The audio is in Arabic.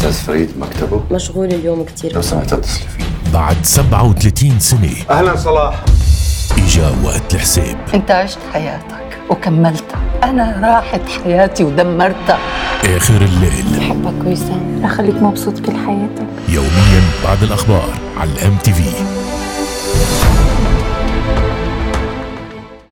أستاذ فريد مكتبه. مشغول اليوم كثير لو سمحت اتصل فيه. بعد 37 سنة. أهلا صلاح. إجا وقت الحساب. أنت عشت حياتك وكملتها أنا راحت حياتي ودمرتها. آخر الليل. بحبك وسام رح خليك مبسوط كل حياتك. يوميا بعد الأخبار على الام تي في.